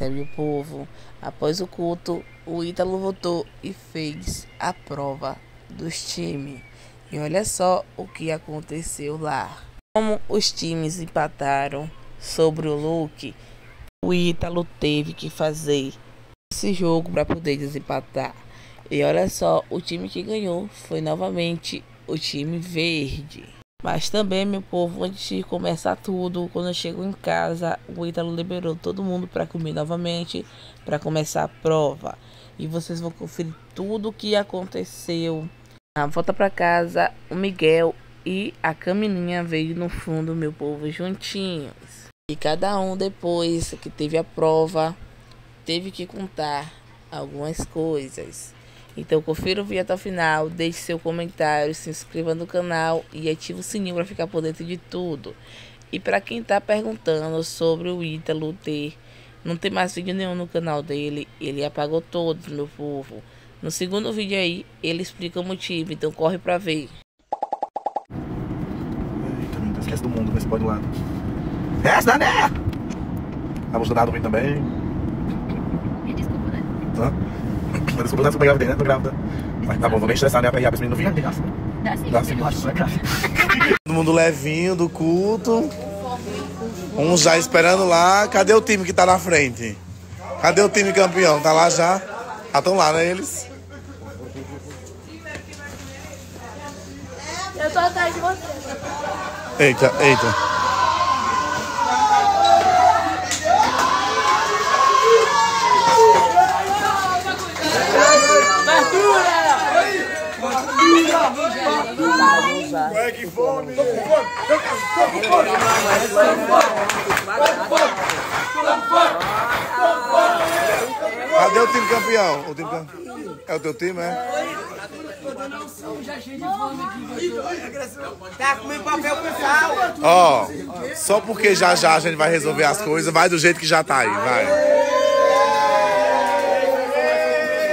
Eita, meu povo, após o culto, o Ítalo voltou e fez a prova dos times. E olha só o que aconteceu lá. Como os times empataram sobre o look, o Ítalo teve que fazer esse jogo para poder desempatar. E olha só, o time que ganhou foi novamente o time verde. Mas também, meu povo, antes de começar tudo, quando eu chego em casa, o Ítalo liberou todo mundo para comer novamente, para começar a prova. E vocês vão conferir tudo o que aconteceu. Na volta para casa, o Miguel e a Camininha veio no fundo, meu povo, juntinhos. E cada um, depois que teve a prova, teve que contar algumas coisas. Então confira o vídeo até o final, deixe seu comentário, se inscreva no canal e ative o sininho para ficar por dentro de tudo. E para quem está perguntando sobre o Ítalo ter, não tem mais vídeo nenhum no canal dele, ele apagou todos, meu povo. No segundo vídeo aí, ele explica o motivo, então corre para ver. Eita, meu esquece do mundo, mas pode lá. Essa, né? A música da ruim também. Desculpa, né? Tá? Mas desculpa, eu tô grávida, né? Tô grávida. Mas tá bom, vou me estressar, né? Pra esse menino vir. Dá sim. Todo mundo levinho do culto. Um já esperando lá. Cadê o time que tá na frente? Cadê o time campeão? Tá lá já? Ah, estão lá, né, eles? Eu tô atrás de você. Eita, eita. Cadê o time campeão? O time campeão? É o teu time, é? Tá comendo papel sal. Ó, só porque já já a gente vai resolver as coisas, vai do jeito que já tá aí, vai.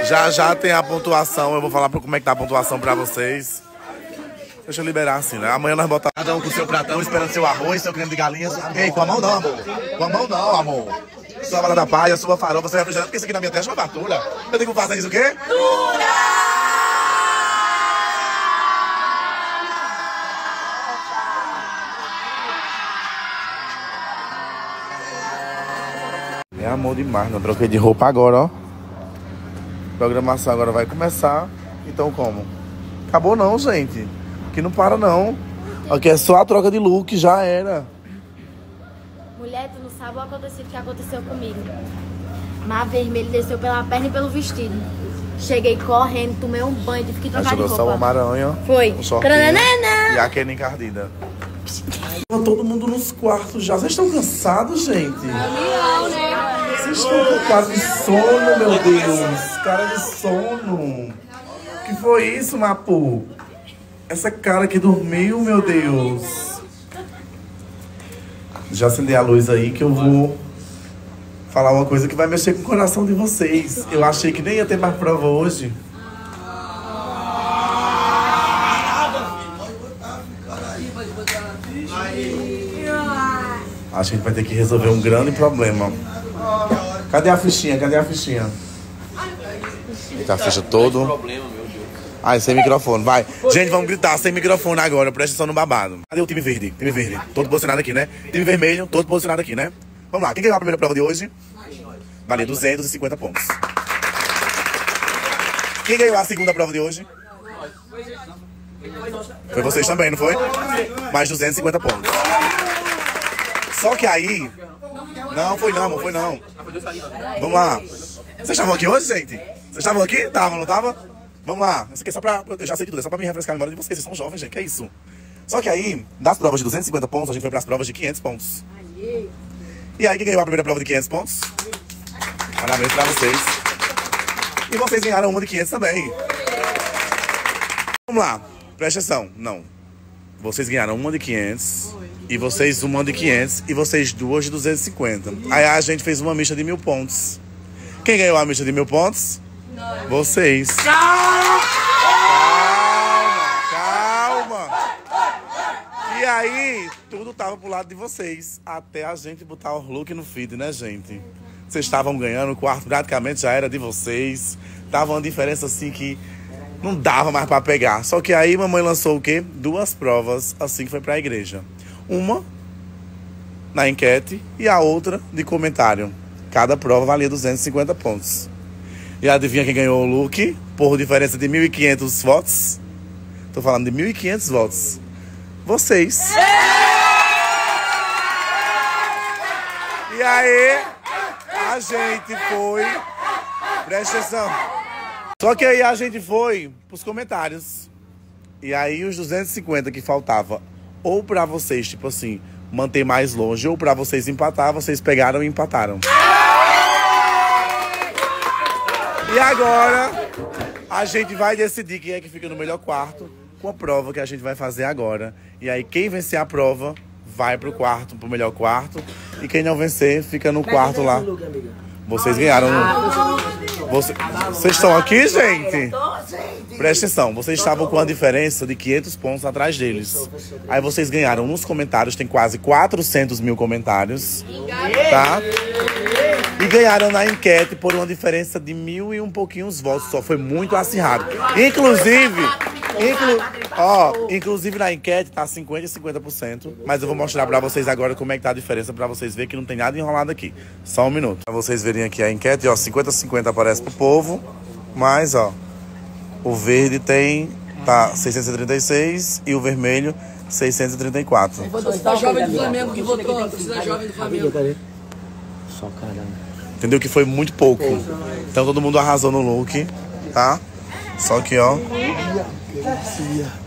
Já já tem a pontuação, eu vou falar como é que tá a pontuação pra vocês. Deixa eu liberar assim, né? Amanhã nós botamos cada um com seu pratão, esperando seu arroz, seu creme de galinha. Ei, com a mão não, amor. Com a mão não, amor. Sua bala da paia, sua farofa, seu refrigerante, porque isso aqui na minha testa é uma fartura. Eu tenho que fazer isso o quê? É amor demais, não troquei de roupa agora, ó. Programação agora vai começar. Então como? Acabou não, gente. Aqui não para não. Aqui é só a troca de look, já era. Mulher, tu não sabe o acontecido que aconteceu comigo. Mar vermelho desceu pela perna e pelo vestido. Cheguei correndo, tomei um banho, tive que trocar de jogou só uma roupa. maranha. Foi. Um sortinho, e a Kenny encardida. Todo mundo nos quartos já. Vocês estão cansados, gente? Não, né? Vocês com cara de sono, meu Deus. Cara de sono. que foi isso, Mapu? Essa cara que dormiu, meu Deus. Já acendei a luz aí que eu vou falar uma coisa que vai mexer com o coração de vocês. Eu achei que nem ia ter mais prova hoje. Acho que a gente vai ter que resolver um grande problema. Cadê a fichinha? Cadê a fichinha? Eita, a ficha todo. Ai, sem microfone, vai. Gente, vamos gritar sem microfone agora, presta atenção no babado. Cadê o time verde? Time verde, todo posicionado aqui, né? Time vermelho, todo posicionado aqui, né? Vamos lá, quem ganhou a primeira prova de hoje? Valeu 250 pontos. Quem ganhou a segunda prova de hoje? Foi vocês também, não foi? Mais 250 pontos. Só que aí. Não, foi não, foi não. Vamos lá. Vocês estavam aqui hoje, gente? Vocês estavam aqui? Estavam, não estavam? Vamos lá. Isso aqui é só pra. Eu já sei de tudo, é só pra me refrescar a memória de vocês. Vocês são jovens, gente, que é isso? Só que aí, das provas de 250 pontos, a gente foi pras provas de 500 pontos. E aí, quem ganhou a primeira prova de 500 pontos? Parabéns pra vocês. E vocês ganharam uma de 500 também. Vamos lá. Presta atenção. Não. Vocês ganharam uma de 500. E vocês uma de 500. E vocês duas de 250. Aí a gente fez uma micha de mil pontos. Quem ganhou a micha de mil pontos? Vocês. Calma, calma. E aí, tudo tava pro lado de vocês. Até a gente botar o look no feed, né, gente? Vocês estavam ganhando, o quarto praticamente já era de vocês. Tava uma diferença assim que não dava mais para pegar. Só que aí mamãe lançou o quê? Duas provas assim que foi para a igreja. Uma na enquete e a outra de comentário. Cada prova valia 250 pontos. E adivinha quem ganhou o look? Por diferença de 1.500 votos? Tô falando de 1.500 votos. Vocês. E aí, a gente foi. Presta atenção. Só que aí a gente foi pros comentários. E aí os 250 que faltava, ou pra vocês, tipo assim, manter mais longe, ou pra vocês empatar, vocês pegaram e empataram. E agora a gente vai decidir quem é que fica no melhor quarto com a prova que a gente vai fazer agora. E aí quem vencer a prova vai pro quarto, pro melhor quarto. E quem não vencer fica no quarto lá. Vocês ganharam. Você- Vocês estão aqui, gente? Presta atenção, vocês estavam com a diferença de 500 pontos atrás deles. Aí vocês ganharam nos comentários, tem quase 400 mil comentários. Tá? E ganharam na enquete por uma diferença de mil e um pouquinhos votos. Só foi muito acirrado. Inclusive, inclu, ó, inclusive na enquete tá 50 e 50%. Mas eu vou mostrar pra vocês agora como é que tá a diferença pra vocês verem que não tem nada enrolado aqui. Só um minuto. Pra vocês verem aqui a enquete, ó, 50 a 50 aparece pro povo. Mas, ó, o verde tem tá 636 e o vermelho 634. Da jovem do Flamengo que votou, jovem do Flamengo. Só caramba. Entendeu que foi muito pouco. Então todo mundo arrasou no look, tá? Só que, ó,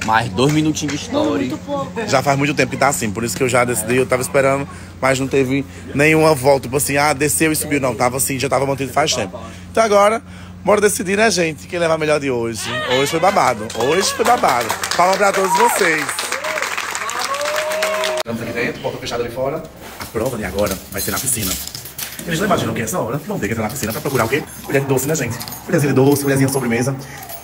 Mais dois minutinhos de story. já faz muito tempo que tá assim. Por isso que eu já decidi, eu tava esperando, mas não teve nenhuma volta, tipo assim, ah, desceu e subiu. Não, tava assim, já tava mantido faz tempo. Então agora, bora decidir, né, gente? Quem leva a melhor de hoje. Hoje foi babado. Hoje foi babado. Palma pra todos vocês. Estamos aqui dentro, porta fechada ali fora. A prova de agora vai ser na piscina. Eles não imaginam que essa hora vão ter que entrar na piscina pra procurar o quê? Colher de doce, né, gente? Colherzinha de doce, colherzinha de sobremesa.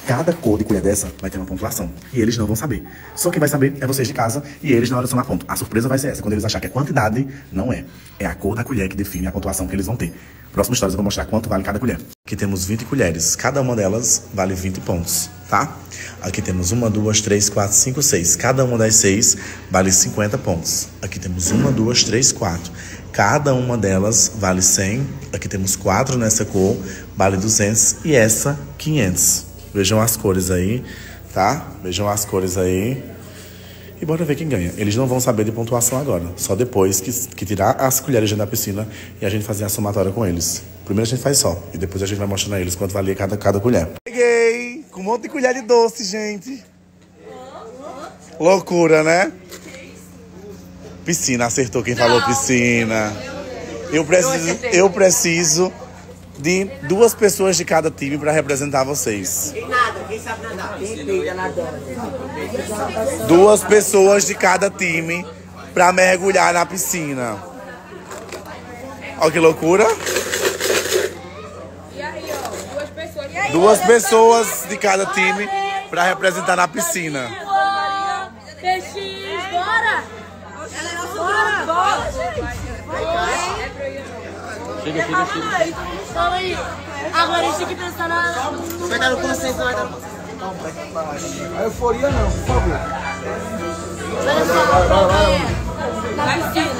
Cada cor de colher dessa vai ter uma pontuação. E eles não vão saber. Só quem vai saber é vocês de casa e eles na hora somar ponto. A surpresa vai ser essa. Quando eles acharem que é quantidade, não é. É a cor da colher que define a pontuação que eles vão ter. Próxima história eu vou mostrar quanto vale cada colher. Aqui temos 20 colheres. Cada uma delas vale 20 pontos, tá? Aqui temos uma, duas, três, quatro, cinco, seis. Cada uma das seis vale 50 pontos. Aqui temos uma, duas, três, quatro. Cada uma delas vale 100. Aqui temos quatro nessa cor, vale 200 e essa 500. Vejam as cores aí, tá? Vejam as cores aí. E bora ver quem ganha. Eles não vão saber de pontuação agora. Só depois que, que tirar as colheres da piscina e a gente fazer a somatória com eles. Primeiro a gente faz só. E depois a gente vai mostrando a eles quanto valia cada, cada colher. Peguei! Com um monte de colher de doce, gente. Loucura, né? Piscina, acertou quem falou piscina. Eu preciso, eu preciso de duas pessoas de cada time para representar vocês. Duas pessoas de cada time para mergulhar na piscina. Olha que loucura. Duas pessoas de cada time para representar na piscina. Chega, chega, chega. Calma aí. Agora a gente tem que pensar na... Vai dar no consenso, vai dar no A euforia não, por favor. Piscina.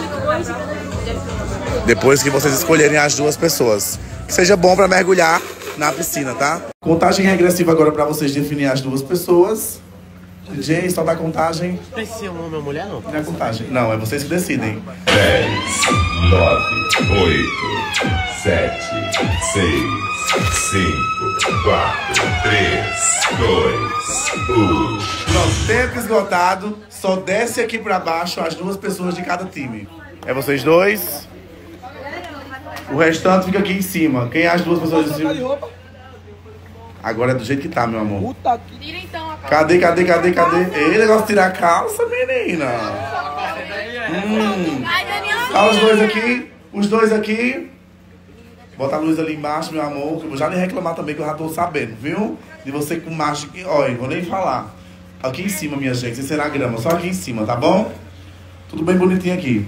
Depois que vocês escolherem as duas pessoas. Que seja bom para mergulhar na piscina, tá? Contagem regressiva agora para vocês definir as duas pessoas. DJ, só dá contagem. Precisa ser um homem ou mulher, não? Não é contagem. Não, é vocês que decidem. 10, 9, 8, 7, 6, 5, 4, 3, 2, 1. Pronto, tempo esgotado. Só desce aqui pra baixo as duas pessoas de cada time. É vocês dois. O restante fica aqui em cima. Quem é as duas pessoas de cima? Agora é do jeito que tá, meu amor. Puta que. Tira então. Cadê, cadê, cadê, cadê? Ei, negócio de tirar a calça, menina. Hum. Tá os dois aqui. Os dois aqui. Bota a luz ali embaixo, meu amor. Que eu vou já lhe reclamar também, que eu já tô sabendo, viu? De você com macho aqui. Olha, vou nem falar. Aqui em cima, minha gente. Sem ser na grama, só aqui em cima, tá bom? Tudo bem bonitinho aqui.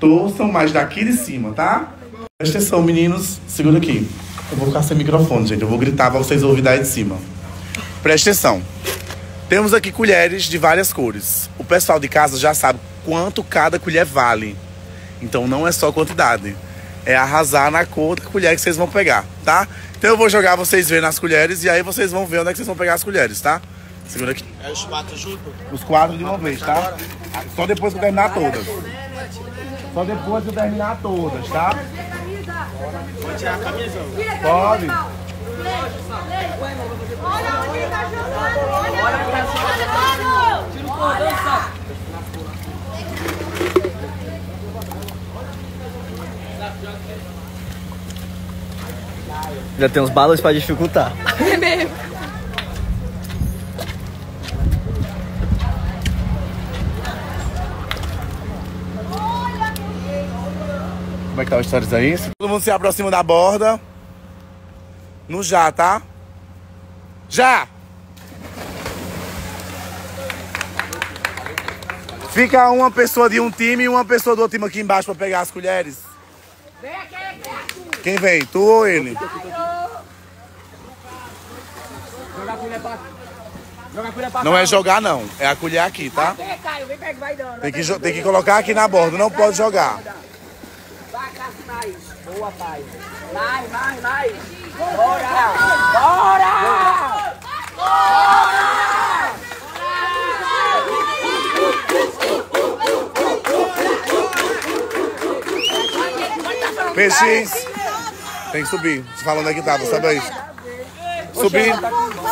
Torçam, mas daqui de cima, tá? Presta atenção, meninos. Segura aqui. Eu vou ficar sem microfone, gente. Eu vou gritar pra vocês ouvirem daí de cima. Presta atenção. Temos aqui colheres de várias cores. O pessoal de casa já sabe quanto cada colher vale. Então não é só quantidade. É arrasar na cor da colher que vocês vão pegar, tá? Então eu vou jogar vocês verem nas colheres e aí vocês vão ver onde é que vocês vão pegar as colheres, tá? Segura aqui. É os quatro juntos? Os quatro de uma vez, tá? Só depois que eu terminar todas. Só depois que eu terminar todas, tá? Pode tirar a camisa? Pode. Olha onde ele tá jogando! Olha pra cima! Tira o cordão, sabe? Já tem uns balas pra dificultar. Como é que tá o stories aí? Todo mundo se aproxima da borda. No já, tá? Já! Fica uma pessoa de um time e uma pessoa do outro time aqui embaixo pra pegar as colheres. Quem vem? Tu ou ele? Jogar a colher pra... Jogar a colher pra Não é jogar, não. É a colher aqui, tá? Vem, Caio, vem pega, vai dando. Tem que, tem que colocar aqui na borda, não pode jogar. Vai, Cássio, mais. Boa, pai. Mais, mais, mais. PX. Tem que subir. Você falando que tava, sabe aí? Subir,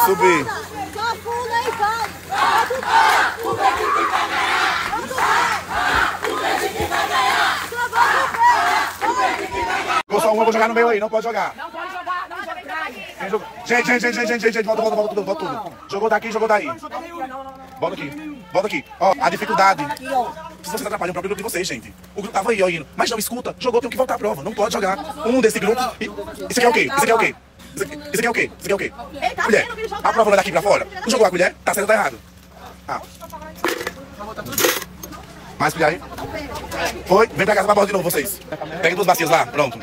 subir. Vou só uma, vou jogar no meio aí, não pode jogar. Não pode jogar, não joga atrás. Quem jogou? Gente, gente, gente, gente, gente, gente, gente, volta, volta, volta tudo, volta tudo. Jogou daqui, jogou daí. Volta aqui, volta aqui. Ó, a dificuldade. Se vocês atrapalham o próprio grupo de vocês, gente. O grupo tava aí, ó, indo. Mas não, escuta, jogou, tem que voltar à prova. Não pode jogar. Um desse grupo. Isso aqui é o quê? Isso aqui é o quê? Isso aqui, isso aqui é o quê? Isso aqui é o quê? Colher. A prova não é daqui pra fora. Não jogou a colher? Tá certo ou tá errado? Ah. Mais colher aí? Foi? Vem pra casa pra borda de novo, vocês. Peguem duas bacias lá, pronto.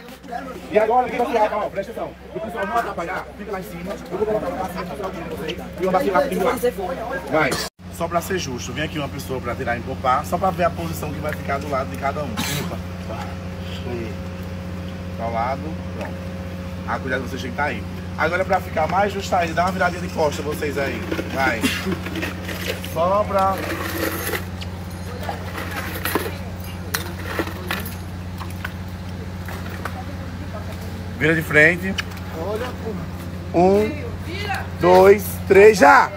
E agora, aqui vai ó, presta atenção. O pessoal não atrapalhar, fica lá em cima. Eu vou colocar uma bacia pra alguém de vocês. E uma bacia lá comigo lá. Vai. Só pra ser justo, vem aqui uma pessoa pra tirar e empopar, só pra ver a posição que vai ficar do lado de cada um. Limpa. Pra lado, pronto. A colher de vocês tem que estar aí. Agora pra ficar mais justo aí, dá uma viradinha de costa vocês aí. Vai. Só pra... Vira de frente. Um, dois, três, já!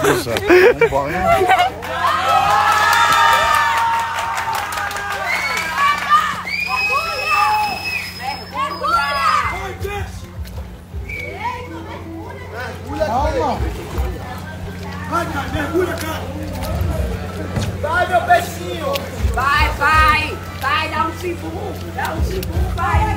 Poxa, vambora, hein? Calma! Vai, cara, mergulha, cara! Vai, vai! Vai, dá um chibum! Dá um chibum, vai!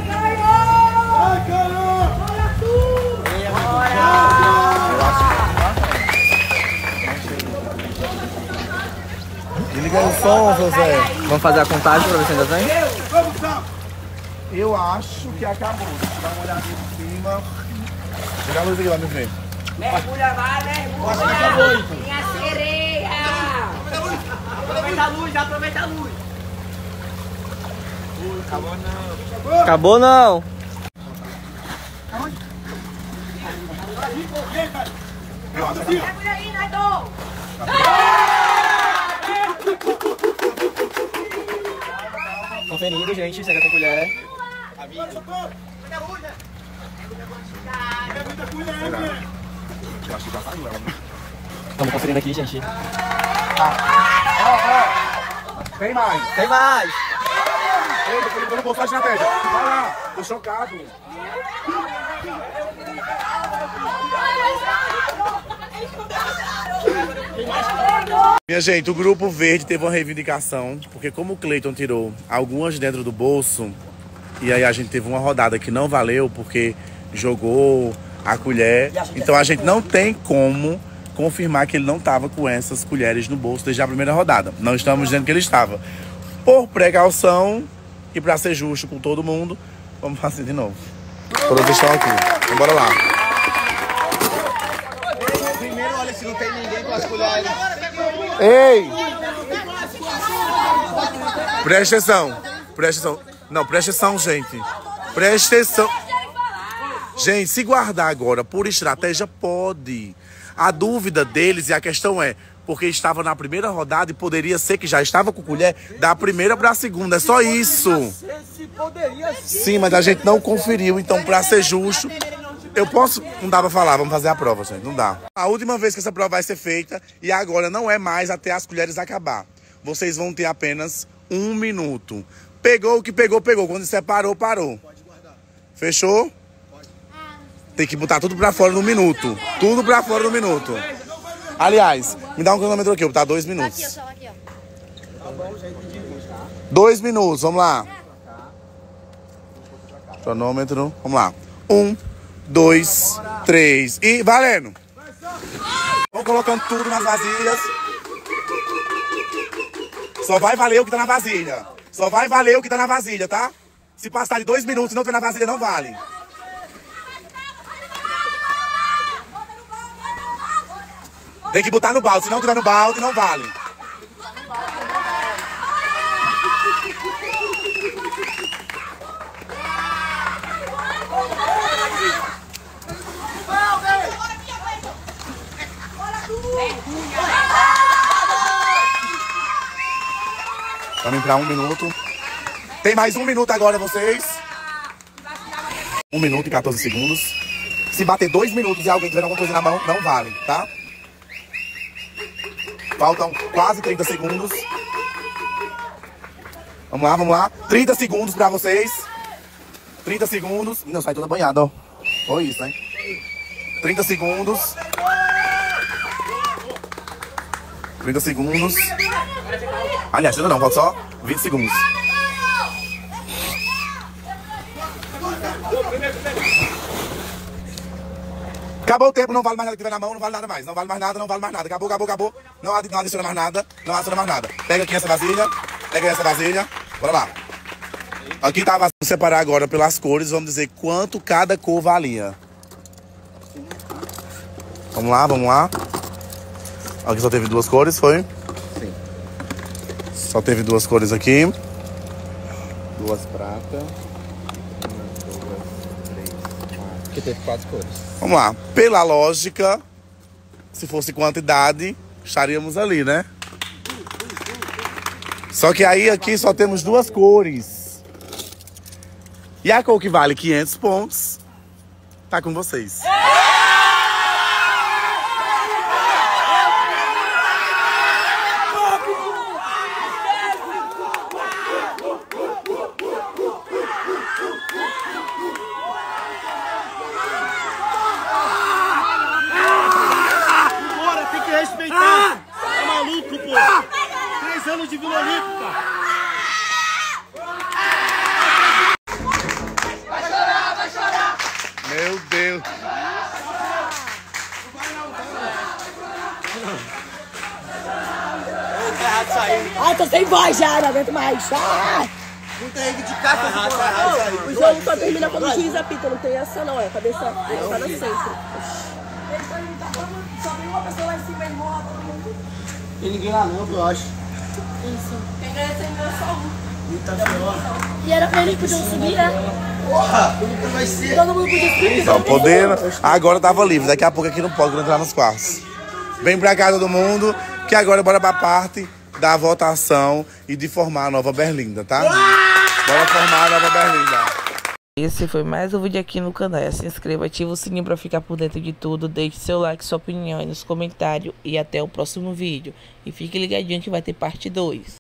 Som, José. Vamos fazer a contagem pra ver se ainda tem? Eu acho que acabou. Deixa eu dar uma olhada em cima. Joga a luz aqui lá, meu filho. Mergulha, vai, mergulha! Minha sereia! Aproveita a luz, aproveita a luz! Acabou não. Mergulha aí, Naido! Conferindo, gente, se ainda tem colher. Eu acho que já saiu ela. Estamos conferindo aqui, gente. Tem mais. Tem mais. Eita, tô ligando bolsa de estratégia. Vai lá. Tô chocado. Minha gente, o grupo verde teve uma reivindicação, porque como o Cleiton tirou algumas dentro do bolso, e aí a gente teve uma rodada que não valeu porque jogou a colher, então a gente não tem como confirmar que ele não estava com essas colheres no bolso desde a primeira rodada. Não estamos dizendo que ele estava. Por precaução e para ser justo com todo mundo, vamos fazer de novo. Todos estão aqui. Bora lá. Primeiro, olha se não tem ninguém com as colheres. Ei! Presta atenção. Presta atenção. Não, presta atenção, gente. Presta atenção. Gente, se guardar agora por estratégia, pode. A dúvida deles e a questão é, porque estava na primeira rodada e poderia ser que já estava com colher da primeira para a segunda. É só isso. Sim, mas a gente não conferiu, então para ser justo, eu posso. Não dá pra falar, vamos fazer a prova, gente. Não dá. A última vez que essa prova vai ser feita, e agora não é mais até as colheres acabar. Vocês vão ter apenas um minuto. Pegou o que pegou, pegou. Quando separou, parou. Fechou? Tem que botar tudo pra fora no minuto. Tudo pra fora no minuto. Aliás, me dá um cronômetro aqui, eu vou botar dois minutos. Aqui, ó, aqui, ó. Dois minutos, vamos lá. Cronômetro, vamos lá. Um, dois, três e valendo. Vou colocando tudo nas vasilhas. Só vai valer o que tá na vasilha. Só vai valer o que tá na vasilha, tá? Se passar de dois minutos e não ter na vasilha, não vale. Tem que botar no balde, se não tiver no balde, não vale. Vamos pra um minuto. Tem mais um minuto agora, vocês. Um minuto e 14 segundos. Se bater dois minutos e alguém tiver alguma coisa na mão, não vale, tá? Faltam quase 30 segundos. Vamos lá, vamos lá. 30 segundos pra vocês. 30 segundos. Não, sai toda banhada, ó. Olha isso, hein? 30 segundos. 30 segundos. Aliás, ainda não, falta só 20 segundos. Acabou o tempo, não vale mais nada que tiver na mão, não vale nada mais. Não vale mais nada, não vale mais nada. Acabou, acabou, acabou. Não, adi- não adiciona mais nada, não adiciona mais nada. Pega aqui essa vasilha, pega essa vasilha. Bora lá. Aqui tá. Vamos separar agora pelas cores, vamos dizer quanto cada cor valia. Vamos lá, vamos lá. Aqui só teve duas cores, foi? Só teve duas cores aqui. Duas pratas. Uma, duas, três, quatro. Aqui teve quatro cores. Vamos lá. Pela lógica, se fosse quantidade, estaríamos ali, né? Só que aí aqui só temos duas cores. E a cor que vale 500 pontos tá com vocês. Bora, tem que respeitar. Tá maluco, pô? Três anos de Vila Meu Deus. Ai, tô sem voz mais. Ah! Não tem que de caça essa porra. O jogo só termina quando o juiz apita, não tem essa não, é a cabeça voltada sempre. Só tem uma pessoa lá em cima e morra todo mundo. Tem ninguém lá não, eu acho. Quem ganha sempre é só um. E era pra eles podiam subir, né? Porra, como vai ser? Todo mundo podia subir. Não podendo. Agora tava livre. Daqui a pouco aqui não pode entrar nos quartos. Vem pra cá todo mundo, que agora bora pra parte da votação e de formar a nova Berlinda, tá? Bora formar a nova Berlinda. Esse foi mais um vídeo aqui no canal. Se inscreva, ativa o sininho para ficar por dentro de tudo. Deixe seu like, sua opinião aí nos comentários. E até o próximo vídeo. E fique ligadinho que vai ter parte 2.